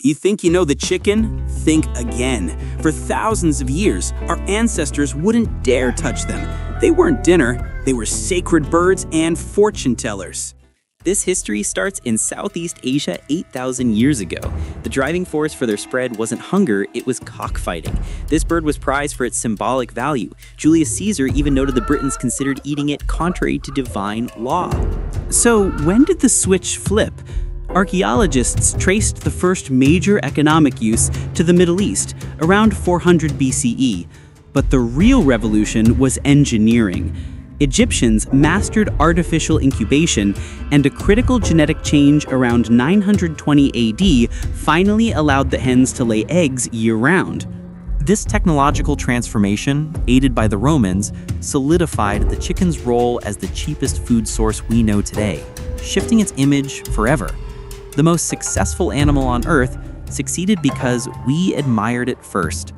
You think you know the chicken? Think again. For thousands of years, our ancestors wouldn't dare touch them. They weren't dinner, they were sacred birds and fortune tellers. This history starts in Southeast Asia 8,000 years ago. The driving force for their spread wasn't hunger, it was cockfighting. This bird was prized for its symbolic value. Julius Caesar even noted the Britons considered eating it contrary to divine law. So, when did the switch flip? Archaeologists traced the first major economic use to the Middle East around 400 BCE. But the real revolution was engineering. Egyptians mastered artificial incubation, and a critical genetic change around 920 AD finally allowed the hens to lay eggs year round. This technological transformation, aided by the Romans, solidified the chicken's role as the cheapest food source we know today, shifting its image forever. The most successful animal on Earth succeeded because we admired it first.